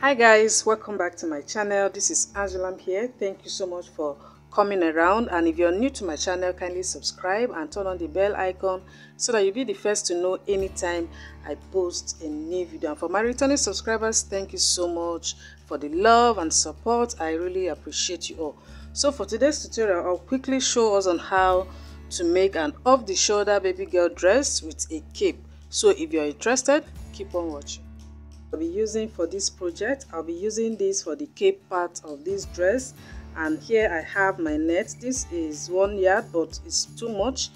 hi guys welcome back to my channel. This is Ajulam here. Thank you so much for coming around. And if you're new to my channel kindly subscribe and turn on the bell icon so that you'll be the first to know anytime I post a new video. And for my returning subscribers thank you so much for the love and support. I really appreciate you all. So for today's tutorial I'll quickly show us on how to make an off-the-shoulder baby girl dress with a cape. So if you're interested keep on watching I'll be using for this project. I'll be using this for the cape part of this dress and here I have my net. This is one yard but it's too much.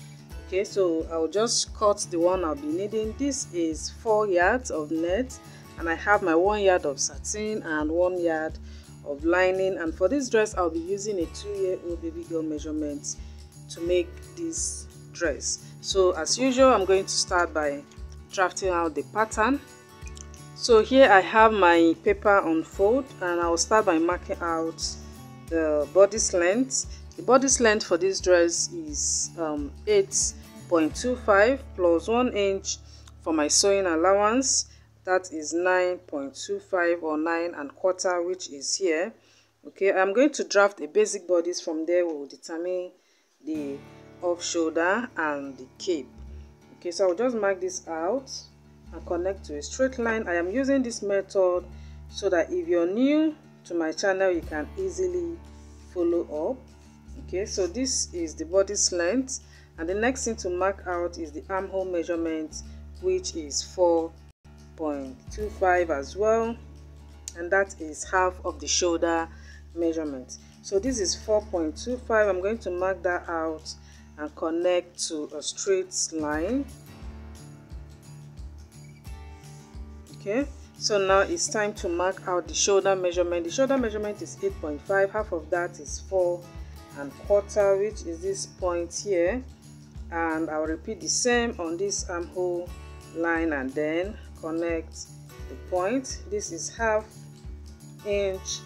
Okay, so I'll just cut the one I'll be needing. This is four yards of net and I have my one yard of satin and one yard of lining and for this dress I'll be using a two-year-old baby girl measurement to make this dress. So as usual I'm going to start by drafting out the pattern so here I have my paper on fold and I will start by marking out the bodice length. The bodice length for this dress is um, 8.25 plus 1 inch for my sewing allowance. That is 9.25 or 9 and quarter which is here. Okay, I'm going to draft a basic bodice from there we will determine the off shoulder and the cape. Okay, so I'll just mark this out and connect to a straight line. I am using this method so that if you're new to my channel you can easily follow up. Okay so this is the bodice length. And the next thing to mark out is the armhole measurement which is 4.25 as well. And that is half of the shoulder measurement. So this is 4.25 i'm going to mark that out and connect to a straight line okay so now it's time to mark out the shoulder measurement. The shoulder measurement is 8.5 half of that is 4 and quarter which is this point here. And I'll repeat the same on this armhole line and then connect the point. This is half inch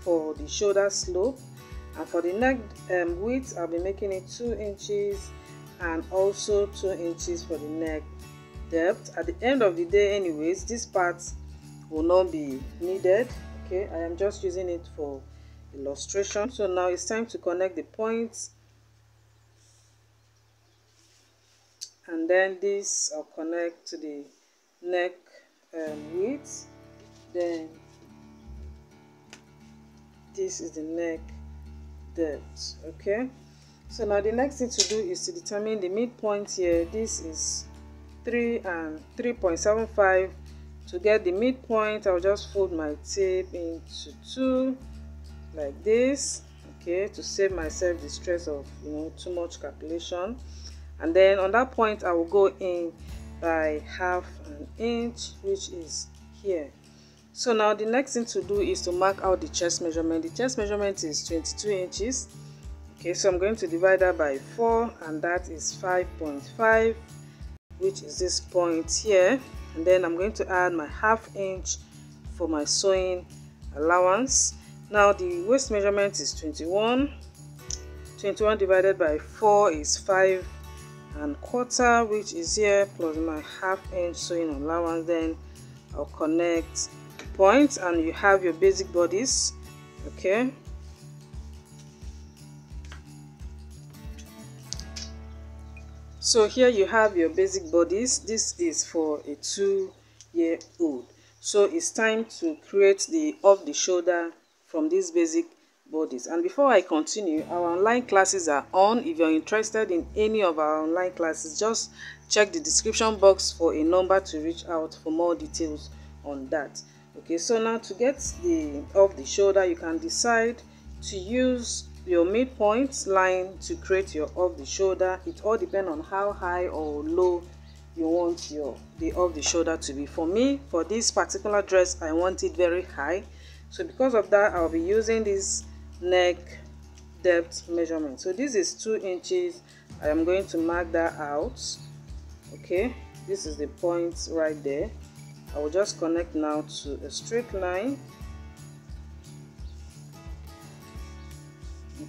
for the shoulder slope. And for the neck um, width I'll be making it 2 inches and also 2 inches for the neck depth at the end of the day anyways this part will not be needed okay? I am just using it for illustration. So now it's time to connect the points. And then this i'll connect to the neck um, width. Then this is the neck depth okay? So now the next thing to do is to determine the midpoint here. This is 3 um, and 3.75 to get the midpoint I'll just fold my tape into two like this okay to save myself the stress of you know too much calculation. And then on that point I will go in by half an inch which is here. So now the next thing to do is to mark out the chest measurement. The chest measurement is 22 inches. Okay so I'm going to divide that by 4 and that is 5.5 which is this point here. And then I'm going to add my half inch for my sewing allowance. Now the waist measurement is 21 21 divided by 4 is 5 and quarter which is here plus my half inch sewing allowance. Then I'll connect points and you have your basic bodice okay so here you have your basic bodice this is for a two year old so it's time to create the off the shoulder from these basic bodies. And before i continue our online classes are on. If you're interested in any of our online classes just check the description box for a number to reach out for more details on that. Okay so now to get the off the shoulder you can decide to use your midpoint line to create your off the shoulder. It all depends on how high or low you want your the off the shoulder to be. For me for this particular dress i want it very high. So because of that i'll be using this neck depth measurement. So this is two inches. I am going to mark that out. Okay this is the point right there. I will just connect now to a straight line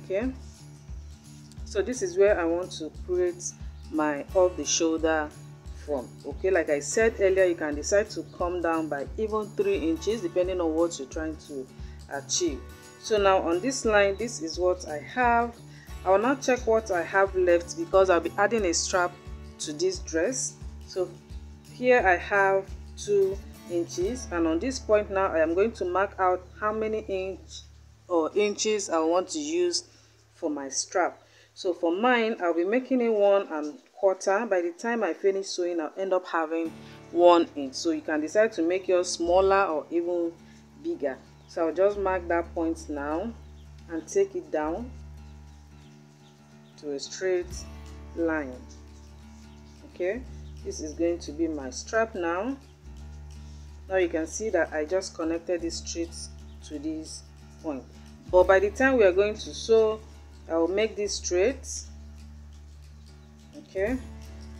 okay? So this is where I want to create my off the shoulder from okay? Like i said earlier you can decide to come down by even three inches depending on what you're trying to achieve. So now on this line this is what i have. I will now check what i have left because i'll be adding a strap to this dress. So here i have two inches and on this point now i am going to mark out how many inch or inches i want to use for my strap. So for mine i'll be making it one and quarter. By the time i finish sewing i'll end up having one inch. So you can decide to make yours smaller or even bigger. So i'll just mark that point now and take it down to a straight line. Okay this is going to be my strap now. Now you can see that i just connected this straight to this point but by the time we are going to sew i will make this straight. Okay.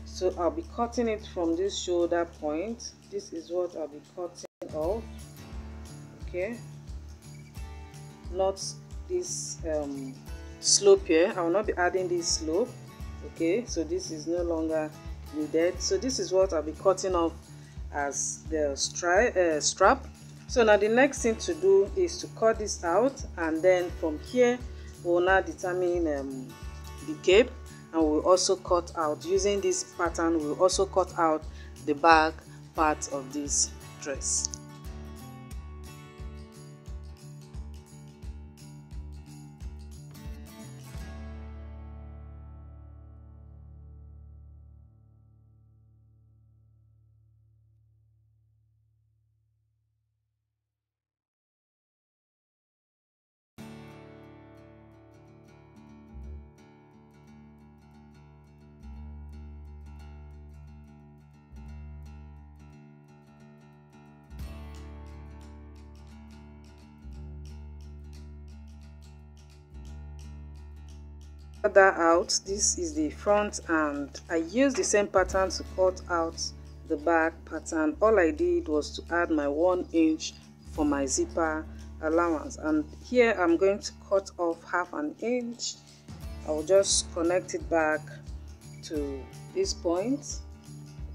So i'll be cutting it from this shoulder point. This is what i'll be cutting off. Okay. Not this um, slope here. I will not be adding this slope. Okay. So this is no longer needed. So this is what i'll be cutting off as the stri uh, strap so now the next thing to do is to cut this out and then from here we'll now determine um, the cape and we'll also cut out. Using this pattern we'll also cut out the back part of this dress that out. This is the front and I used the same pattern to cut out the back pattern. All I did was to add my one inch for my zipper allowance. And here I'm going to cut off half an inch. I'll just connect it back to this point.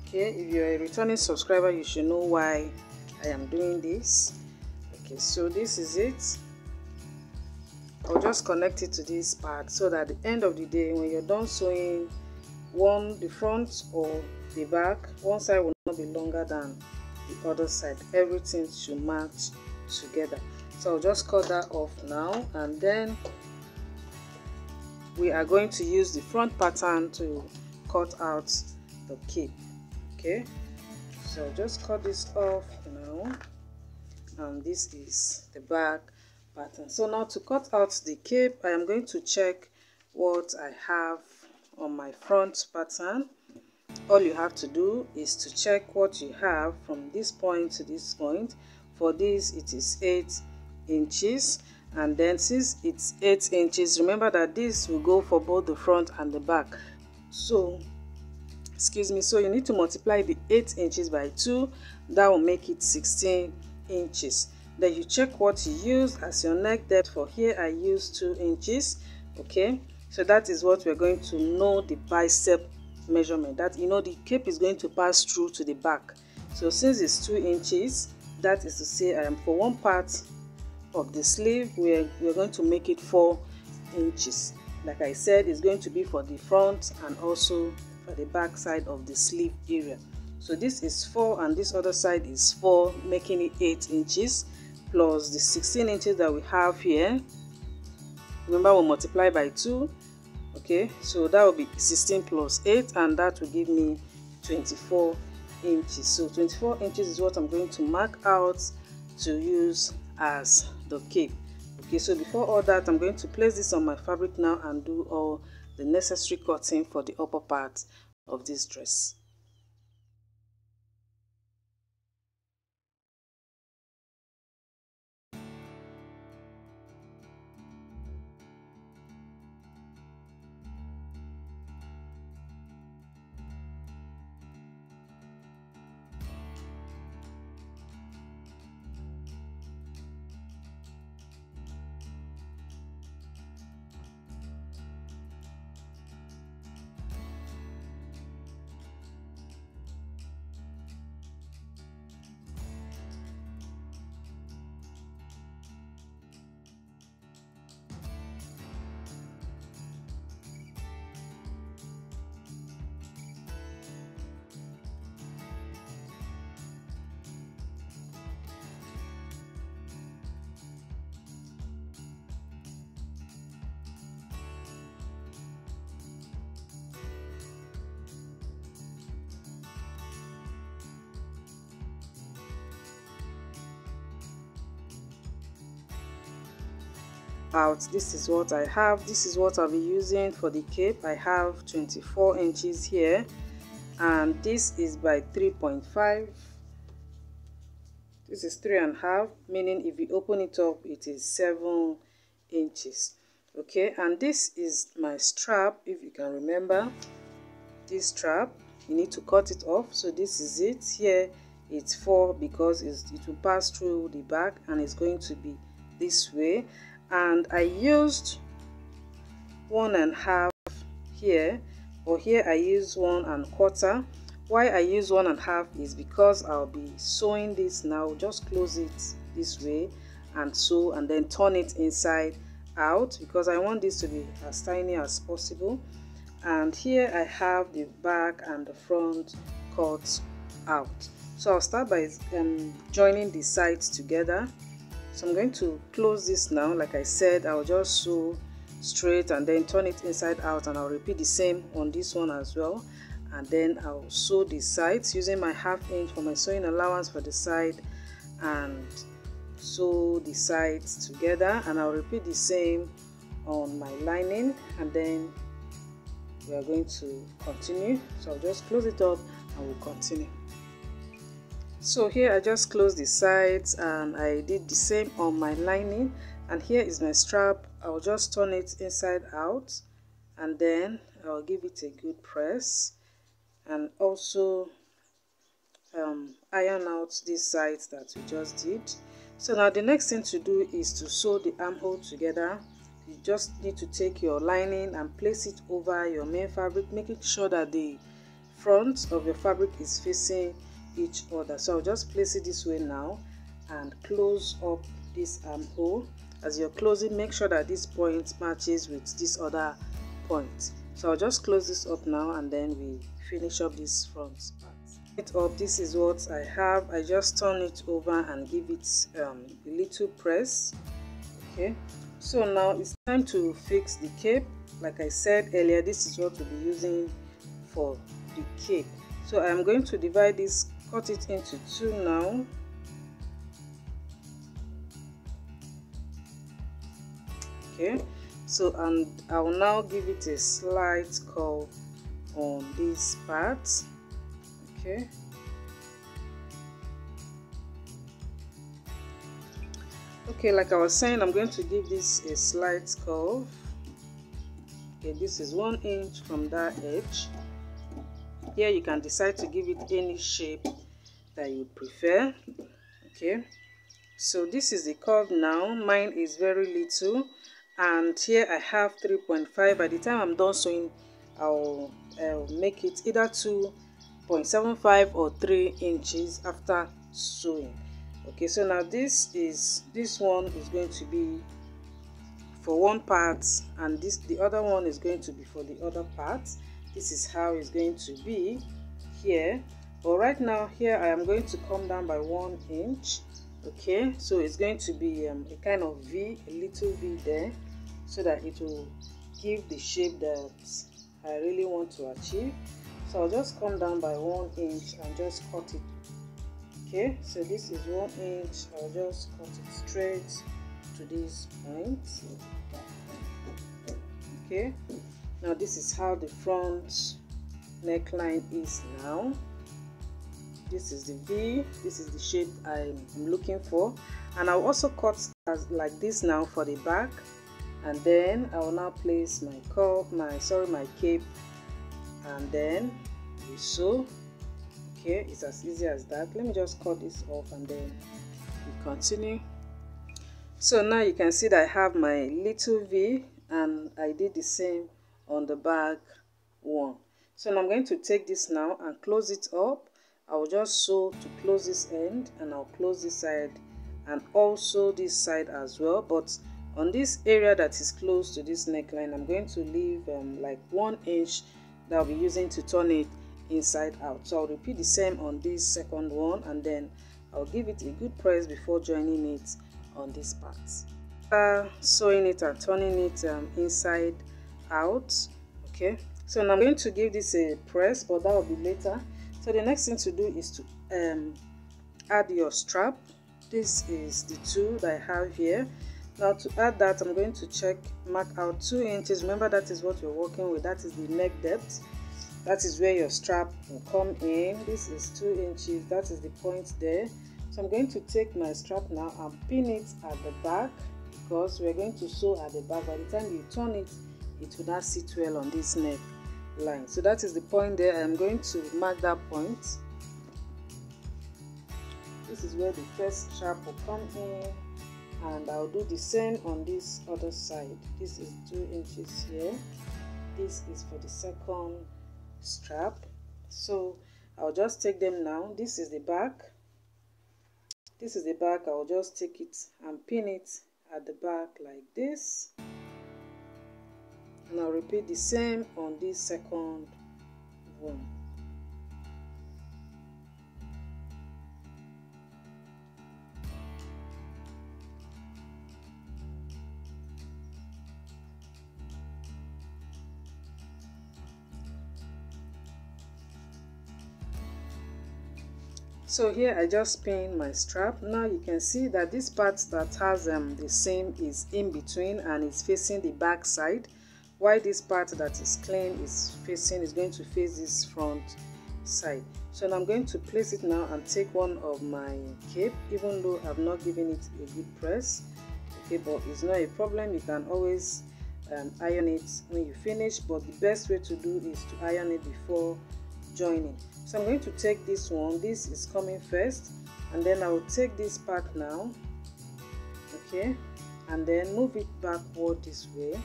Okay if you're a returning subscriber you should know why I am doing this. Okay so this is it I'll just connect it to this part so that at the end of the day when you're done sewing one the front or the back one side will not be longer than the other side. Everything should match together. So I'll just cut that off now and then we are going to use the front pattern to cut out the cape okay? So just cut this off now and this is the back pattern. So now to cut out the cape i am going to check what i have on my front pattern. All you have to do is to check what you have from this point to this point. For this it is 8 inches. And then since it's 8 inches remember that this will go for both the front and the back. So excuse me so you need to multiply the 8 inches by 2 that will make it 16 inches then you check what you use as your neck depth for here. I use two inches okay? So that is what we're going to know the bicep measurement. That you know the cape is going to pass through to the back. So since it's two inches that is to say am for one part of the sleeve we're, we're going to make it four inches. Like i said it's going to be for the front and also for the back side of the sleeve area. So this is four and this other side is four making it eight inches plus the 16 inches that we have here. Remember we'll multiply by 2 okay? So that will be 16 plus 8 and that will give me 24 inches. So 24 inches is what i'm going to mark out to use as the cape okay so before all that i'm going to place this on my fabric now and do all the necessary cutting for the upper part of this dress out this is what i have this is what i'll be using for the cape. I have 24 inches here and this is by 3.5 this is three and a half meaning if you open it up it is seven inches. Okay and this is my strap if you can remember. This strap you need to cut it off. So this is it. Here it's four because it will pass through the back and it's going to be this way and I used one and half here or here I use one and quarter. Why I use one and half is because I'll be sewing this now. Just close it this way and sew and then turn it inside out because I want this to be as tiny as possible. And here I have the back and the front cut out. So I'll start by um, joining the sides together so I'm going to close this now. Like I said I'll just sew straight and then turn it inside out and I'll repeat the same on this one as well. And then I'll sew the sides using my half inch for my sewing allowance for the side and sew the sides together. And I'll repeat the same on my lining and then we are going to continue. So I'll just close it up and we'll continue so here I just closed the sides and I did the same on my lining. And here is my strap. I'll just turn it inside out and then I'll give it a good press. And also um, iron out these sides that we just did. So now the next thing to do is to sew the armhole together. You just need to take your lining and place it over your main fabric making sure that the front of your fabric is facing each other. So I'll just place it this way now and close up this armhole. As you're closing make sure that this point matches with this other point. So I'll just close this up now and then we finish up this front part. It up this is what I have. I just turn it over and give it um, a little press. Okay. So now it's time to fix the cape. Like I said earlier this is what we'll be using for the cape. So I'm going to divide this cut it into two now. Okay so and I will now give it a slight curve on this part. Okay. Okay like I was saying I'm going to give this a slight curve okay this is one inch from that edge. Here you can decide to give it any shape that you prefer. Okay. So this is the curve now. Mine is very little. And here I have 3.5 by the time I'm done sewing I'll, I'll make it either 2.75 or 3 inches after sewing. Okay so now this is this one is going to be for one part and this the other one is going to be for the other part. This is how it's going to be here but right now here I am going to come down by one inch okay? So it's going to be um, a kind of V a little V there so that it will give the shape that I really want to achieve. So I'll just come down by one inch and just cut it okay? So this is one inch. I'll just cut it straight to this point okay? Now this is how the front neckline is now this is the V this is the shape I'm looking for. And I'll also cut as like this now for the back. And then I will now place my curve my sorry my cape. And then we sew okay it's as easy as that. Let me just cut this off and then we continue. So now you can see that I have my little V and I did the same on the back one. So now I'm going to take this now and close it up I will just sew to close this end and I'll close this side and also this side as well. But on this area that is close to this neckline I'm going to leave um, like one inch that I'll be using to turn it inside out. So I'll repeat the same on this second one and then I'll give it a good press before joining it on this part. Uh, sewing it and turning it um, inside out okay? So now I'm going to give this a press but that will be later so the next thing to do is to um, add your strap. This is the two that I have here. Now to add that i'm going to check mark out two inches. Remember that is what we're working with. That is the neck depth. That is where your strap will come in. This is two inches. That is the point there. So i'm going to take my strap now and pin it at the back because we're going to sew at the back. By the time you turn it it will not sit well on this neck line. So that is the point there. I'm going to mark that point. This is where the first strap will come in and I'll do the same on this other side. This is two inches here. This is for the second strap. So I'll just take them now. This is the back. This is the back. I'll just take it and pin it at the back like this I'll repeat the same on this second one. So here i just pin my strap. Now you can see that this part that has um, the seam is in between and it's facing the back side while this part that is clean is facing is going to face this front side. So i'm going to place it now and take one of my cape even though i've not given it a good press okay but it's not a problem. You can always um, iron it when you finish but the best way to do is to iron it before joining. So i'm going to take this one. This is coming first and then i will take this part now okay and then move it backward this way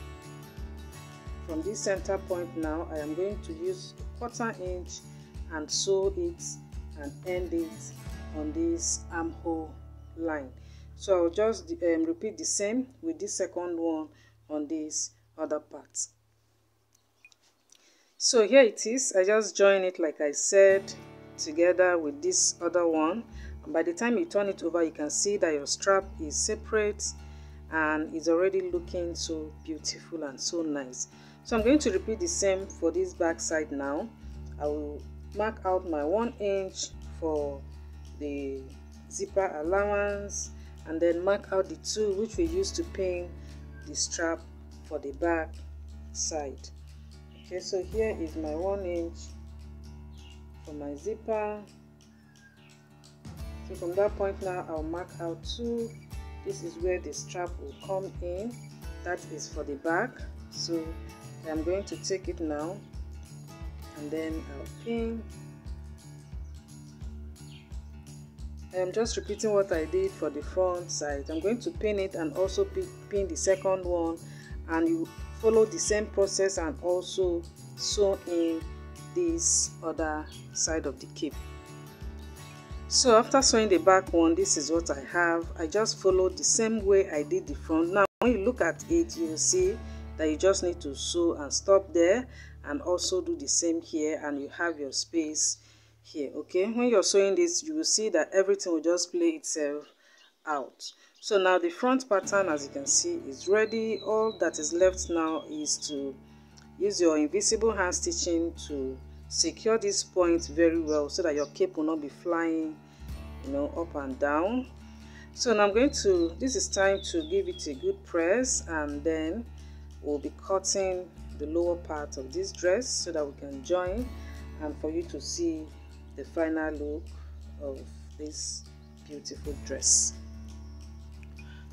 from this center point now i am going to use a quarter inch and sew it and end it on this armhole line. So i'll just um, repeat the same with this second one on this other part. So here it is. I just join it like i said together with this other one. And by the time you turn it over you can see that your strap is separate and is already looking so beautiful and so nice so i'm going to repeat the same for this back side now. I will mark out my one inch for the zipper allowance and then mark out the two which we use to pin the strap for the back side. Okay so here is my one inch for my zipper. So from that point now I'll mark out two. This is where the strap will come in. That is for the back. So I'm going to take it now and then I'll pin. I'm just repeating what I did for the front side. I'm going to pin it and also pin the second one and you follow the same process and also sew in this other side of the cape. So after sewing the back one this is what i have. I just followed the same way i did the front. Now when you look at it you see that you just need to sew and stop there and also do the same here and you have your space here okay? When you're sewing this you will see that everything will just play itself out. So now the front pattern as you can see is ready. All that is left now is to use your invisible hand stitching to secure this point very well so that your cape will not be flying you know up and down. So now i'm going to this is time to give it a good press and then we'll be cutting the lower part of this dress so that we can join and for you to see the final look of this beautiful dress.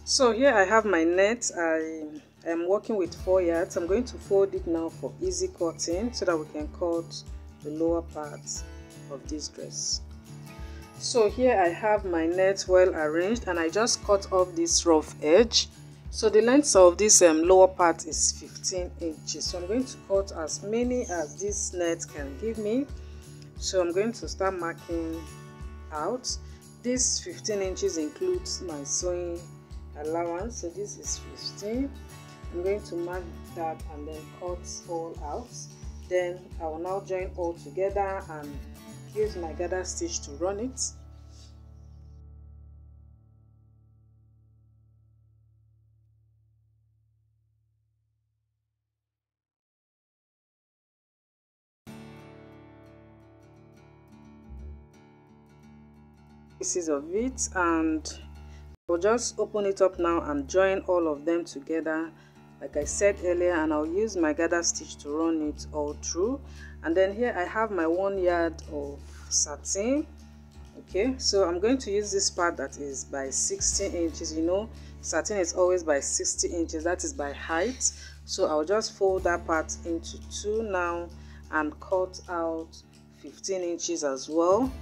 So here i have my net. I am working with four yards. I'm going to fold it now for easy cutting so that we can cut the lower parts of this dress. So here i have my net well arranged and i just cut off this rough edge so the length of this um, lower part is 15 inches. So i'm going to cut as many as this net can give me. So i'm going to start marking out. This 15 inches includes my sewing allowance. So this is 15 i'm going to mark that and then cut all out. Then i will now join all together and use my gather stitch to run it pieces of it and We'll just open it up now and join all of them together. Like I said earlier and I'll use my gather stitch to run it all through. And then here I have my one yard of satin. Okay so I'm going to use this part that is by 16 inches. You know satin is always by 60 inches. That is by height. So I'll just fold that part into two now and cut out 15 inches as well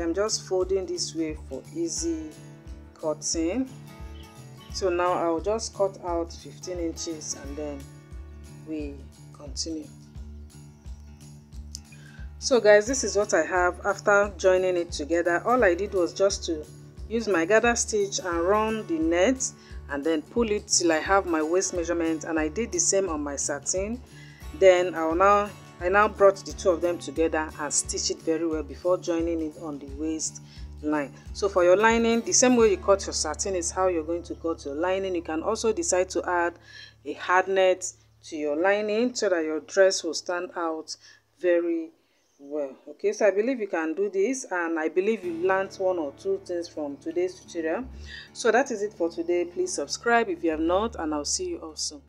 I'm just folding this way for easy cutting. So now I'll just cut out 15 inches and then we continue. So guys this is what I have after joining it together. All I did was just to use my gather stitch and run the net and then pull it till I have my waist measurement. And I did the same on my satin. Then I'll now I now brought the two of them together and stitched it very well before joining it on the waist line. So for your lining the same way you cut your satin is how you're going to cut your lining. You can also decide to add a hard net to your lining so that your dress will stand out very well. Okay so i believe you can do this and i believe you learned one or two things from today's tutorial. So that is it for today. Please subscribe if you have not and i'll see you all soon